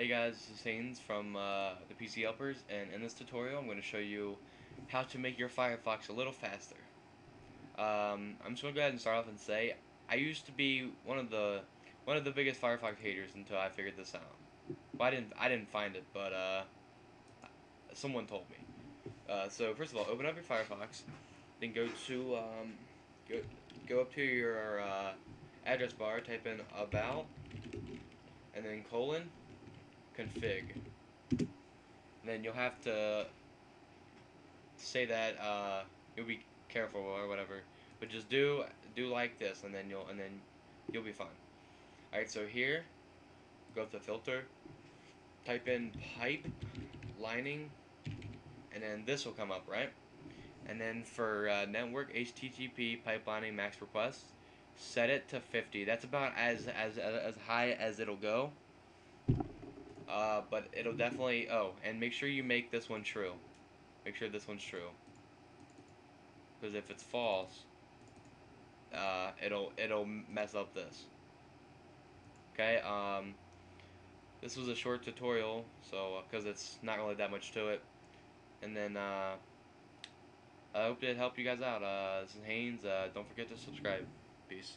Hey guys, this is Haynes from uh, the PC Helpers, and in this tutorial I'm going to show you how to make your Firefox a little faster. Um, I'm just going to go ahead and start off and say, I used to be one of the one of the biggest Firefox haters until I figured this out. Well, I didn't I didn't find it, but uh, someone told me. Uh, so first of all, open up your Firefox, then go to um, go go up to your uh, address bar, type in about, and then colon config. Then you'll have to say that uh, you'll be careful or whatever, but just do do like this, and then you'll and then you'll be fine. All right, so here, go to filter, type in pipe lining, and then this will come up, right? And then for uh, network HTTP pipelining max request, set it to 50. That's about as as as high as it'll go. Uh, but it'll definitely, oh, and make sure you make this one true. Make sure this one's true. Because if it's false, uh, it'll, it'll mess up this. Okay, um, this was a short tutorial, so, because uh, it's not really that much to it. And then, uh, I hope it helped you guys out. Uh, this is Haynes. Uh, don't forget to subscribe. Peace.